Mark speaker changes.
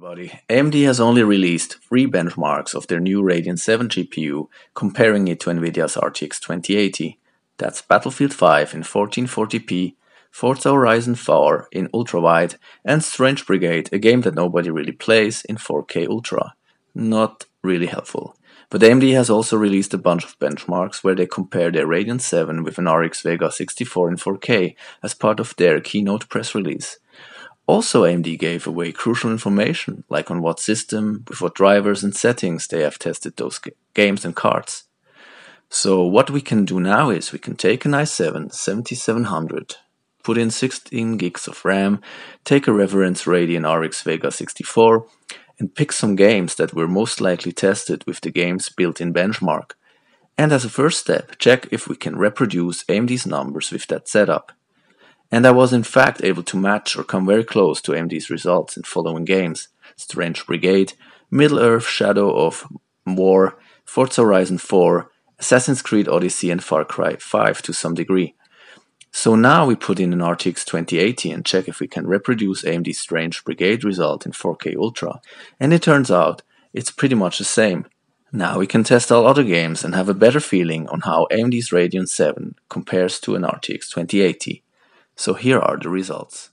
Speaker 1: Everybody, AMD has only released three benchmarks of their new Radeon 7 GPU, comparing it to Nvidia's RTX 2080. That's Battlefield 5 in 1440p, Forza Horizon 4 in ultrawide, and Strange Brigade, a game that nobody really plays, in 4K Ultra. Not really helpful. But AMD has also released a bunch of benchmarks where they compare their Radeon 7 with an RX Vega 64 in 4K as part of their keynote press release. Also, AMD gave away crucial information, like on what system, with what drivers and settings they have tested those games and cards. So, what we can do now is we can take an i7 7700, put in 16 gigs of RAM, take a reference Radeon RX Vega 64, and pick some games that were most likely tested with the game's built in benchmark. And as a first step, check if we can reproduce AMD's numbers with that setup and I was in fact able to match or come very close to AMD's results in following games Strange Brigade, Middle Earth Shadow of War, Forza Horizon 4, Assassin's Creed Odyssey, and Far Cry 5 to some degree. So now we put in an RTX 2080 and check if we can reproduce AMD's Strange Brigade result in 4K Ultra, and it turns out it's pretty much the same. Now we can test all other games and have a better feeling on how AMD's Radeon 7 compares to an RTX 2080. So here are the results.